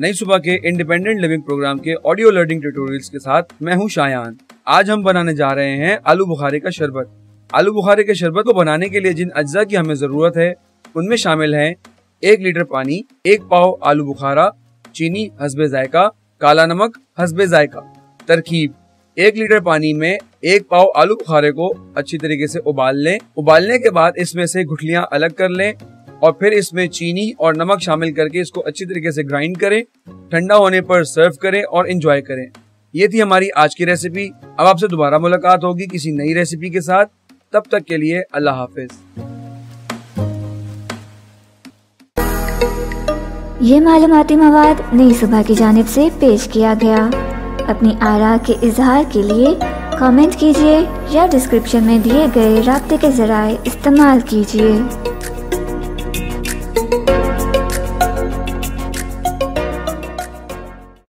नई सुबह के इंडिपेंडेंट लिविंग प्रोग्राम के ऑडियो लर्निंग ट्यूटोरियल्स के साथ मैं हूँ शायान। आज हम बनाने जा रहे हैं आलू बुखारे का शरबत। आलू बुखारे के शरबत को बनाने के लिए जिन अज्जा की हमें ज़रूरत है, उनमें शामिल है एक लीटर पानी, एक पाव आलू बुखारा, चीनी हसबे जायका, काला नमक हसबे जायका। तरकीब, एक लीटर पानी में एक पाव आलू बुखारे को अच्छी तरीके से उबाल लें। उबालने के बाद इसमें से गुठलियाँ अलग कर लें। और फिर इसमें चीनी और नमक शामिल करके इसको अच्छी तरीके से ग्राइंड करें, ठंडा होने पर सर्व करें और इंजॉय करें। ये थी हमारी आज की रेसिपी अब आपसे दोबारा मुलाकात होगी किसी नई रेसिपी के साथ। तब तक के लिए अल्लाह हाफिज। ये मालूमती मवाद नई सुबह की जानब से पेश किया गया। अपनी आरा के इजहार के लिए कमेंट कीजिए या डिस्क्रिप्शन में दिए गए रबते के जराये इस्तेमाल कीजिए।